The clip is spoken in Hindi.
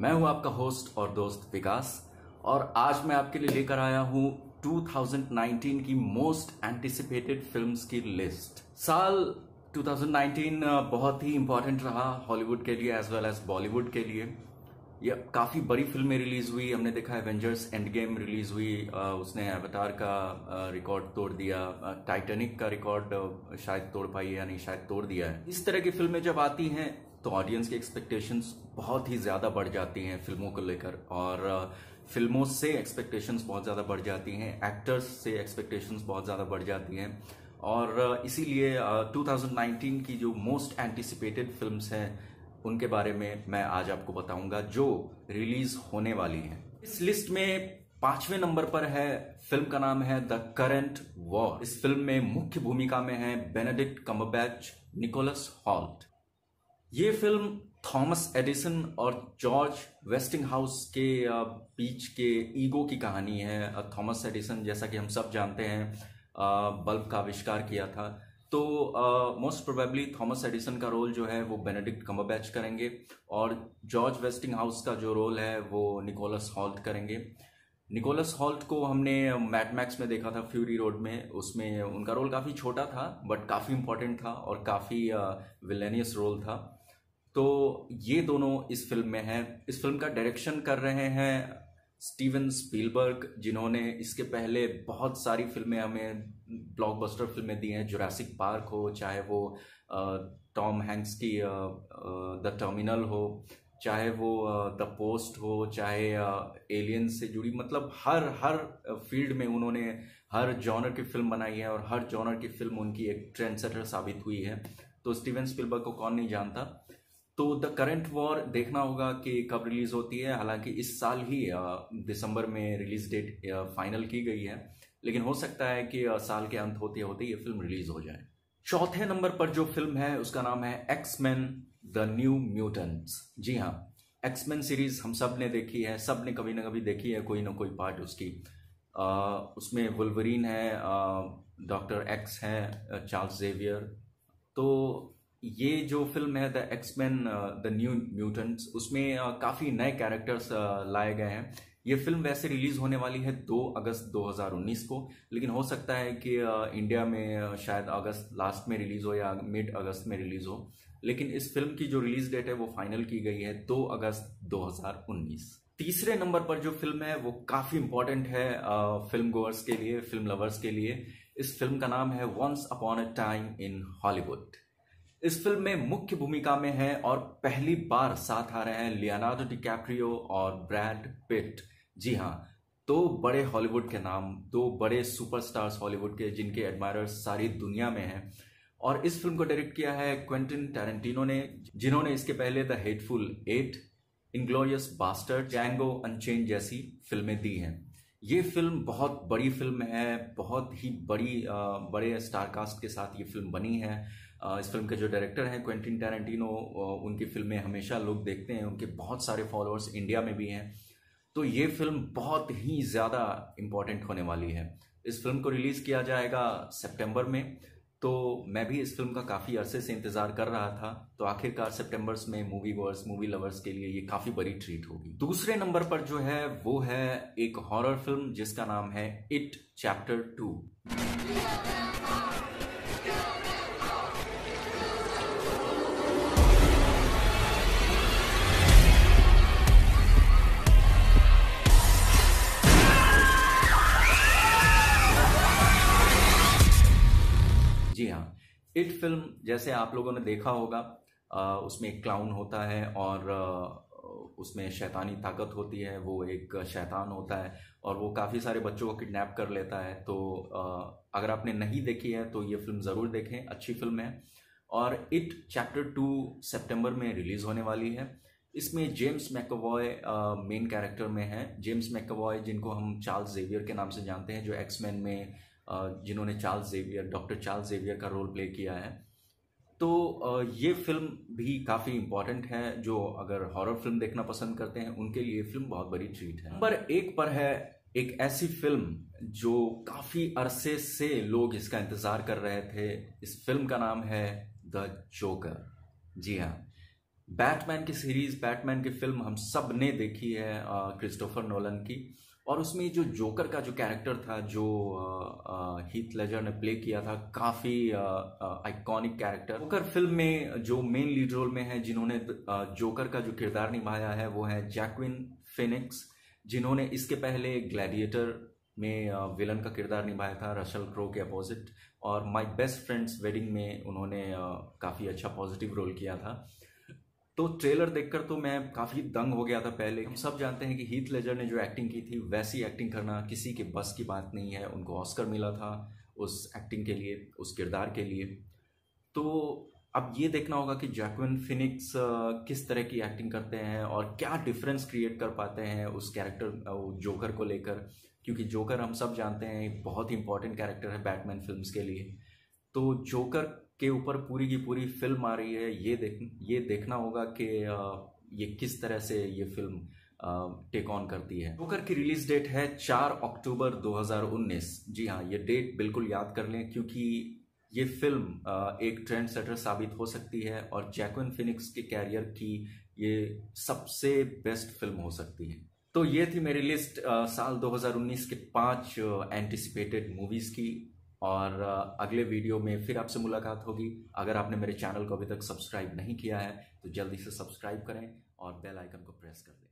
मैं हूँ आपका होस्ट और दोस्त विकास, और आज मैं आपके लिए लेकर आया हूँ 2019 की मोस्ट एंटिसिपेटेड फिल्म्स की लिस्ट साल 2019 बहुत ही इंपॉर्टेंट रहा हॉलीवुड के लिए एज वेल एज बॉलीवुड के लिए। ये काफ़ी बड़ी फ़िल्में रिलीज़ हुई, हमने देखा एवेंजर्स एंड गेम रिलीज़ हुई उसने अवतार का रिकॉर्ड तोड़ दिया टाइटेनिक का रिकॉर्ड शायद तोड़ पाई है या नहीं, शायद तोड़ दिया है। इस तरह की फ़िल्में जब आती हैं तो ऑडियंस की एक्सपेक्टेशंस बहुत ही ज़्यादा बढ़ जाती हैं फ़िल्मों को लेकर और फ़िल्मों से एक्सपेक्टेशंस बहुत ज़्यादा बढ़ जाती हैं एक्टर्स से एक्सपेक्टेशंस बहुत ज़्यादा बढ़ जाती हैं और इसीलिए 2019 की जो मोस्ट एंटिसिपेटेड फिल्म्स हैं उनके बारे में मैं आज आपको बताऊँगा जो रिलीज़ होने वाली हैं। इस लिस्ट में पाँचवें नंबर पर है फ़िल्म का नाम है द करंट वॉर इस फ़िल्म में मुख्य भूमिका में है बेनेडिक्ट कम्बरबैच निकोलस हॉल्ट ये फ़िल्म थॉमस एडिसन और जॉर्ज वेस्टिंग हाउस के बीच के ईगो की कहानी है। थॉमस एडिसन, जैसा कि हम सब जानते हैं बल्ब का आविष्कार किया था। तो मोस्ट प्रोबेबली थॉमस एडिसन का रोल जो है, वो बेनेडिक्ट कम्बरबैच करेंगे और जॉर्ज वेस्टिंग हाउस का जो रोल है, वो निकोलस हॉल्ट करेंगे। निकोलस हॉल्ट को हमने मैटमैक्स में देखा था फ्यूरी रोड में। उसमें उनका रोल काफ़ी छोटा था बट काफ़ी इंपॉर्टेंट था और काफ़ी विलेनियस रोल था। तो ये दोनों इस फ़िल्म में हैं। इस फ़िल्म का डायरेक्शन कर रहे हैं स्टीवन स्पीलबर्ग जिन्होंने इसके पहले बहुत सारी फ़िल्में हमें ब्लॉकबस्टर फ़िल्में दी हैं। जुरासिक पार्क हो, चाहे वो टॉम हैंक्स की द टर्मिनल हो, चाहे वो द पोस्ट हो, चाहे एलियन से जुड़ी मतलब हर हर फ़ील्ड में उन्होंने हर जॉनर की फ़िल्म बनाई है और हर जॉनर की फ़िल्म उनकी एक ट्रेंड सेटर साबित हुई है। तो स्टीवन स्पिलबर्ग को कौन नहीं जानता? तो द करंट वॉर देखना होगा कि कब रिलीज़ होती है। हालाँकि इस साल ही दिसंबर में रिलीज़ डेट फाइनल की गई है। लेकिन हो सकता है कि साल के अंत होते होते ये फ़िल्म रिलीज़ हो जाए। चौथे नंबर पर जो फ़िल्म है उसका नाम है X Men the new mutants जी हाँ एक्समैन सीरीज़ हम सबने देखी है सबने कभी ना कभी देखी है कोई ना कोई पार्ट उसकी। आ, उसमें वुलवरीन है डॉक्टर एक्स है चार्ल्स जेवियर तो ये जो फ़िल्म है the X Men the new mutants उसमें uh, काफ़ी नए कैरेक्टर्स uh, लाए गए हैं। ये फ़िल्म वैसे रिलीज़ होने वाली है 2 अगस्त 2019 को लेकिन हो सकता है कि इंडिया uh, में शायद अगस्त लास्ट में रिलीज़ हो या मिड अगस्त में रिलीज़ हो। लेकिन इस फ़िल्म की जो रिलीज़ डेट है वो फाइनल की गई है 2 अगस्त 2019 तीसरे नंबर पर जो फ़िल्म है वो काफ़ी इंपॉर्टेंट है फ़िल्म गोअर्स के लिए फ़िल्म लवर्स के लिए। इस फ़िल्म का नाम है once upon a time in Hollywood इस फ़िल्म में मुख्य भूमिका में है और पहली बार साथ आ रहे हैं लियानार्डो डिकैप्रियो और ब्रैड पिट। जी हाँ दो बड़े हॉलीवुड के नाम, दो बड़े सुपरस्टार्स हॉलीवुड के जिनके एडमायरर्स सारी दुनिया में हैं। और इस फ़िल्म को डायरेक्ट किया है क्वेंटिन टैरेंटिनो ने, जिन्होंने इसके पहले the hateful eight inglourious bastard Django unchain जैसी फ़िल्में दी हैं। ये फ़िल्म बहुत बड़ी फ़िल्म है, बहुत ही बड़ी बड़े स्टारकास्ट के साथ ये फ़िल्म बनी है। इस फ़िल्म के जो डायरेक्टर हैं, क्वेंटिन टैरेंटिनो उनकी फ़िल्में हमेशा लोग देखते हैं, उनके बहुत सारे फॉलोअर्स इंडिया में भी हैं। तो ये फ़िल्म बहुत ही ज़्यादा इंपॉर्टेंट होने वाली है। इस फ़िल्म को रिलीज़ किया जाएगा सितंबर में। तो मैं भी इस फ़िल्म का काफ़ी अरसे से इंतज़ार कर रहा था। तो आखिरकार सितंबर्स में मूवी वर्स मूवी लवर्स के लिए ये काफ़ी बड़ी ट्रीट होगी। दूसरे नंबर पर जो है, वो है एक हॉरर फ़िल्म जिसका नाम है it chapter two it film, जैसे आप लोगों ने देखा होगा उसमें एक क्लाउन होता है और उसमें शैतानी ताकत होती है, वो एक शैतान होता है और वो काफ़ी सारे बच्चों को किडनैप कर लेता है। तो अगर आपने नहीं देखी है तो ये फ़िल्म ज़रूर देखें, अच्छी फ़िल्म है। और इट चैप्टर टू सितंबर में रिलीज़ होने वाली है। इसमें जेम्स मैकवॉय मेन कैरेक्टर में है। जेम्स मैकवॉय, जिनको हम चार्ल्स जेवियर के नाम से जानते हैं, जो एक्समैन में जिन्होंने Charles Xavier doctor Charles Xavier का रोल प्ले किया है। तो ये फ़िल्म भी काफ़ी इंपॉर्टेंट है, जो अगर हॉरर फ़िल्म देखना पसंद करते हैं, उनके लिए फ़िल्म बहुत बड़ी ट्रीट है। नंबर एक पर है, एक ऐसी फ़िल्म जो काफ़ी अरसे से लोग इसका इंतज़ार कर रहे थे। इस फ़िल्म का नाम है द जोकर जी हाँ। बैटमैन की सीरीज़ बैटमैन की फ़िल्म हम सबने देखी है क्रिस्टोफर नोलन की। और उसमें जो जोकर का जो कैरेक्टर था, जो हीथ लेजर ने प्ले किया था, काफ़ी आइकॉनिक कैरेक्टर जोकर फ़िल्म में, जो मेन लीड रोल में है, जिन्होंने जोकर का जो किरदार निभाया है, वो है जैकविन फिनिक्स जिन्होंने इसके पहले ग्लैडिएटर में विलन का किरदार निभाया था रशल क्रो के अपोजिट और माय बेस्ट फ्रेंड्स वेडिंग में उन्होंने काफ़ी अच्छा पॉजिटिव रोल किया था। तो ट्रेलर देखकर तो मैं काफ़ी दंग हो गया था पहले हम सब जानते हैं कि हीथ लेजर ने जो एक्टिंग की थी, वैसी एक्टिंग करना किसी के बस की बात नहीं है। उनको ऑस्कर मिला था उस एक्टिंग के लिए, उस किरदार के लिए। तो अब ये देखना होगा कि जैकविन फिनिक्स किस तरह की एक्टिंग करते हैं और क्या डिफरेंस क्रिएट कर पाते हैं उस कैरेक्टर जोकर को लेकर। क्योंकि जोकर हम सब जानते हैं बहुत ही इंपॉर्टेंट कैरेक्टर है बैटमैन फिल्म्स के लिए। तो जोकर के ऊपर पूरी की पूरी फ़िल्म आ रही है। ये देख, ये देखना होगा कि ये किस तरह से ये फ़िल्म टेक ऑन करती है। जोकर की रिलीज़ डेट है चार अक्टूबर 2019 जी हाँ ये डेट बिल्कुल याद कर लें, क्योंकि ये फ़िल्म एक ट्रेंड सेटर साबित हो सकती है और जैक्विन फिनिक्स के कैरियर की ये सबसे बेस्ट फ़िल्म हो सकती है। तो ये थी मेरी लिस्ट साल 2019 के पाँच एंटिसिपेटेड मूवीज़ की। और अगले वीडियो में फिर आपसे मुलाकात होगी। अगर आपने मेरे चैनल को अभी तक सब्सक्राइब नहीं किया है तो जल्दी से सब्सक्राइब करें और बेल आइकन को प्रेस कर दें।